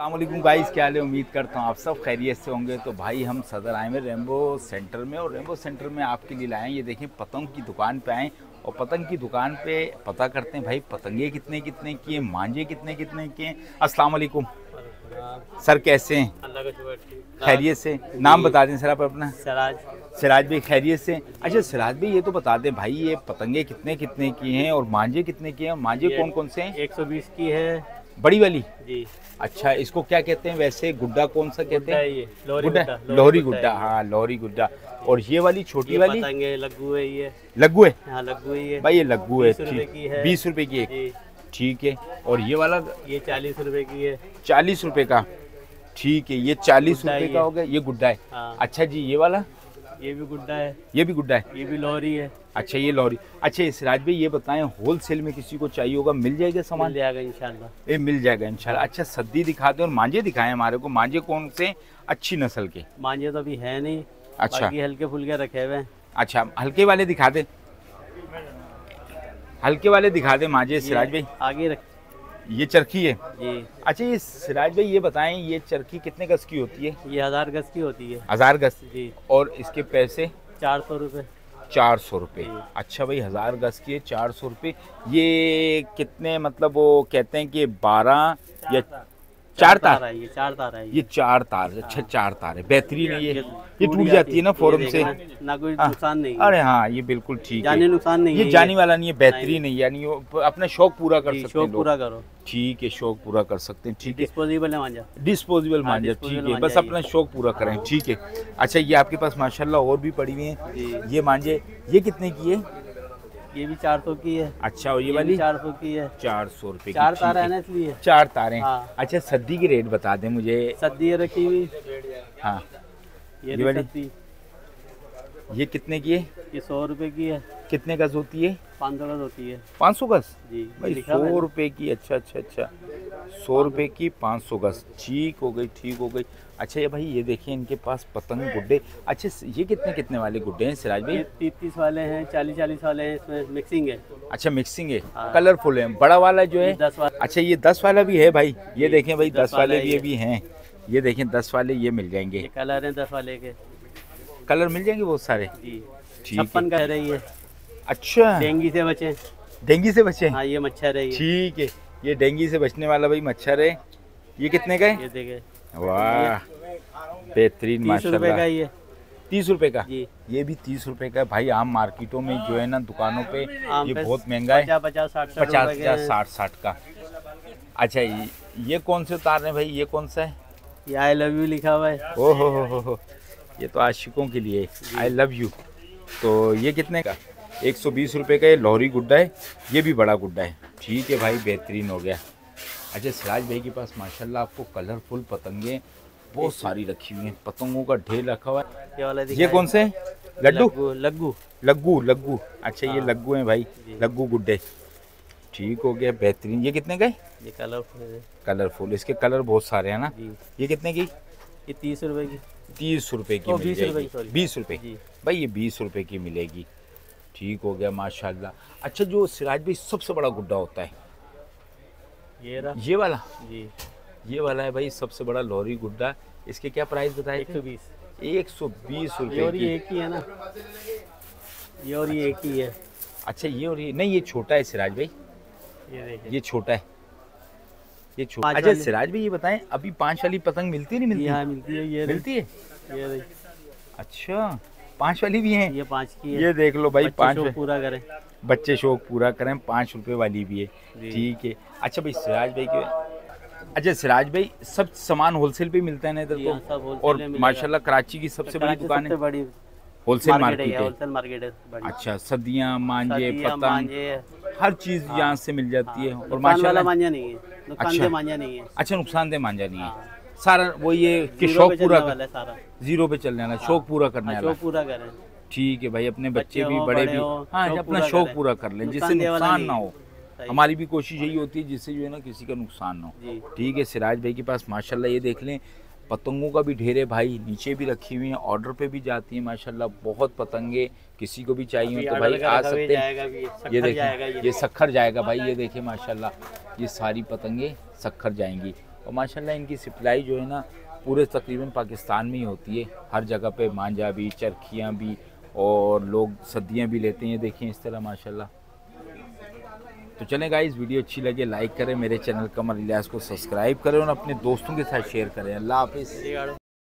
अल्लाम guys क्या हाल है? उम्मीद करता हूँ आप सब खैरियत से होंगे। तो भाई हम सदर आए हैं रेमबो सेंटर में और रेमबो सेंटर में आपके लिए लाए हैं। ये देखें पतंग की दुकान पे आए और पतंग की दुकान पे पता करते हैं भाई पतंगे कितने कितने की हैं मांझे कितने कितने के हैं। अस्सलाम वालेकुम। सर कैसे हैं? खैरियत से? नाम बता दें सर आप अपना। सराज। सिराज भाई खैरियत से? अच्छा सिराज भाई ये तो बता दें भाई ये पतंगे कितने कितने की हैं और मांझे कितने की हैं? मांझे कौन कौन से हैं? 120 की है बड़ी वाली? जी। अच्छा इसको क्या कहते हैं वैसे? गुड्डा कौन सा कहते हैं? गुड्डा? लोहरी गुड्डा हाँ लोहरी गुड्डा। और ये वाली छोटी वाली? है लग्गू है ये। लग्गू है? हाँ लग्गू है भाई ये लग्गू है 20 रुपए की है। बीस रुपए की एक। ठीक है। और ये वाला? ये चालीस रुपए की है। चालीस रुपए का। ठीक है ये चालीस रुपए का है। हो गया ये गुड्डा है। हाँ। अच्छा जी ये वाला? ये भी गुड्डा है। ये भी गुड्डा है? ये भी लोहरी है। अच्छा ये लोहरी अच्छा सिराज भाई ये बताएँ होलसेल में किसी को चाहिए होगा मिल जाएगा सामान? मिल जाएगा इंशाल्लाह। ये मिल जाएगा इंशाल्लाह। अच्छा सद्दी दिखाते और मांझे दिखाएँ हमारे को। मांझे कौन से? अच्छी नस्ल के। मांझे तो अभी है नहीं। अच्छा। हल्के फुल्के रखे हुए हैं। अच्छा हल्के वाले दिखा दे। हल्के वाले दिखा दे मांझे सिराज भाई। आगे रख ये चरखी है? जी। अच्छा ये सिराज भाई ये बताएँ ये चरखी कितने गज की होती है? ये हज़ार गज की होती है। हज़ार गज? जी। और इसके पैसे? चार सौ रुपये चार सौ रुपये अच्छा भाई हज़ार गज की है चार सौ रुपये ये कितने मतलब वो कहते हैं कि बारह या चार तार। है ये चार तार है ये। चार तार अच्छा चार तार है। बेहतरीन है ये। ये टूट जाती है ना फ़ौरन ये से। ना कोई हाँ। नुकसान नहीं है। अरे हाँ ये बिल्कुल ठीक है। नुकसान नहीं ये जाने वाला नहीं है बेहतरीन है यानी वो अपना शौक पूरा कर सकते हैं शौक पूरा करो। ठीक है शौक पूरा कर सकते हैं ठीक है। डिस्पोजेबल है डिस्पोजेबल हाँ, ठीक है। बस अपना शौक पूरा करें ठीक है। अच्छा ये आपके पास माशाल्लाह और भी पड़ी हुई हैं। ये मांझे ये कितने की है? ये भी चार सौ की है। अच्छा और ये ये वाली? चार सौ की है। चार सौ रुपये चार तारे है। ना इसलिए। चार तारे? हाँ। अच्छा सद्दी की रेट बता दे मुझे। सद्दी रखी हुई। हाँ। ये ये वाली? ये कितने की है? ये सौ रुपए की है। कितने गज होती है? पाँच सौ गज होती है। पाँच सौ गज? जी भाई सौ रुपए की अच्छा अच्छा अच्छा। सौ रुपए की पाँच सौ गज। ठीक हो गई ठीक हो गई। अच्छा ये भाई ये देखिए इनके पास पतंग गुड्डे। अच्छा ये कितने कितने वाले गुड्डे हैं सिराज भाई? तीस तीस वाले हैं चालीस चालीस वाले हैं इसमें मिक्सिंग है। अच्छा मिक्सिंग है। हाँ। कलरफुल है। बड़ा वाला जो है? दस वाले। अच्छा ये दस वाला भी है भाई। ये देखें भाई दस वाले भी ये। भी हैं। ये देखें दस वाले ये मिल जाएँगे। कलर हैं दस वाले के। कलर मिल जाएँगे बहुत सारे? है। छप्पन का रही है। अच्छा। डेंगी से बचे। डेंगी से बचे? हाँ ये मच्छर है ठीक है। ये डेंगी से बचने वाला भाई मच्छर है। ये कितने का है? ये देखे। वाह बेहतरीन तीस रुपए का ये। तीस रुपए का? ये भी तीस रुपए का भाई आम मार्केटों में जो है ना दुकानों पे ये बहुत महँगा है। पचास पचास साठ साठ के पचास। साठ साठ का। अच्छा ये, ये कौन से उतार रहे भाई? ये कौन सा है? ये आई लव यू लिखा हुआ है। ओ हो हो हो हो। ये तो आशिकों के लिए आई लव यू तो ये कितने का? एक सौ बीस रुपये का ये लोहरी गुड्डा है। ये भी बड़ा गुड्डा है। ठीक है भाई बेहतरीन हो गया। अच्छा सिराज भाई के पास माशाल्लाह आपको कलरफुल पतंगे बहुत सारी रखी हुई हैं। पतंगों का ढेर रखा हुआ है। ये वाला ये कौन से? लड्डू? लग्गू लग्गू लग्गू। अच्छा ये हाँ। लग्गू हैं भाई। लग्गू गुड्डे। ठीक हो गया बेहतरीन। ये कितने का ये कलर है। कलरफुल इसके कलर बहुत सारे हैं ना। ये कितने की? ये तीस रुपए की। तीस रुपए की ओ, मिल 20 रुपए जाएगी। की, बीस रुपए। भाई ये बीस रुपए की मिलेगी। ठीक हो गया माशाल्लाह। अच्छा जो सिराज भाई सबसे बड़ा गुड्डा होता है। ये रहा। ये वाला? जी। ये वाला है भाई सबसे बड़ा लोहरी गुड्डा। इसके क्या प्राइस बताए एक सौ बीस। एक सौ बीस ये रुपए और ये एक ही है ना? ये और ये एक ही है। अच्छा ये और ये नहीं ये छोटा है सिराज भाई। ये ये छोटा है। ये छोटा अच्छा सिराज भाई ये बताएँ अभी पाँच वाली पतंग मिलती नहीं मिलती? यहाँ मिलती है ये मिलती है? ये अच्छा। पाँच वाली भी हैं। ये पाँच की है। ये देख लो भाई पाँच शौक पूरा करें। बच्चे शौक पूरा करें पाँच रुपए वाली भी है। ठीक है। अच्छा भाई सिराज भाई के अच्छा सिराज भाई सब सामान होलसेल पे मिलता है ना इधर जी, तो? हाँ, और माशाल्लाह कराची की सबसे बड़ी दुकान है? होलसेल मार्केट है है। मार्केट है अच्छा सदियाँ मांझे पतंग हर चीज़ यहाँ से मिल जाती है हाँ, और माशाल्लाह। मांझा नहीं है। अच्छा। मांझा नहीं है। अच्छा नुकसानदेह मांझा नहीं है। हाँ। सारा वो ये कि शौक पूरा कर, सारा। ज़ीरो पे चलने वाला शौक पूरा करने हाँ, वाला शौक पूरा करें। ठीक है भाई अपने बच्चे भी बड़े भी हाँ अपना शौक पूरा कर लें जिससे नुकसान ना हो। हमारी भी कोशिश यही होती है जिससे जो है ना किसी का नुकसान ना हो। ठीक है सिराज भाई के पास माशाल्लाह ये देख लें पतंगों का भी ढेर है भाई नीचे भी रखी हुई हैं ऑर्डर पे भी जाती हैं माशाल्लाह बहुत पतंगे किसी को भी चाहिए तो भाई आ सकते हैं। ये देखिए ये ये सखर जाएगा भाई ये देखिए माशाल्लाह। ये सारी पतंगे सखर जाएँगी। और माशाल्लाह इनकी सप्लाई जो है ना पूरे तकरीबन पाकिस्तान में ही होती है। हर जगह पे मांझा भी, चरखियाँ भी और लोग सदियाँ भी लेते हैं। देखिए इस तरह माशाल्लाह। तो चलें गाइस वीडियो अच्छी लगे लाइक करें मेरे चैनल कमर इलियास को सब्सक्राइब करें और अपने दोस्तों के साथ शेयर करें। अल्लाह हाफिज़।